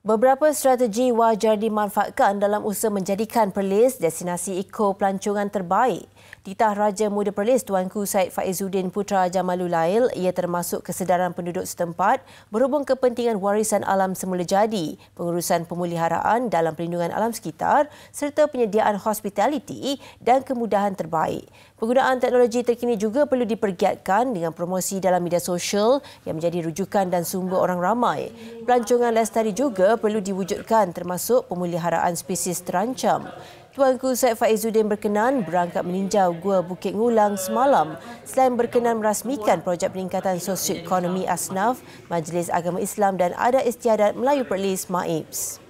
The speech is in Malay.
Beberapa strategi wajar dimanfaatkan dalam usaha menjadikan Perlis destinasi eko pelancongan terbaik. Titah Raja Muda Perlis Tuanku Said Faizuddin Putra Jamalulail ia termasuk kesedaran penduduk setempat berhubung kepentingan warisan alam semula jadi, pengurusan pemuliharaan dalam perlindungan alam sekitar serta penyediaan hospitality dan kemudahan terbaik. Penggunaan teknologi terkini juga perlu dipergiatkan dengan promosi dalam media sosial yang menjadi rujukan dan sumber orang ramai. Pelancongan lestari juga perlu diwujudkan termasuk pemuliharaan spesies terancam. Tuanku Said Faizuddin berkenan berangkat meninjau Gua Bukit Ngulang semalam selain berkenan merasmikan projek peningkatan sosioekonomi asnaf Majlis Agama Islam dan Adat Istiadat Melayu Perlis MAIPS.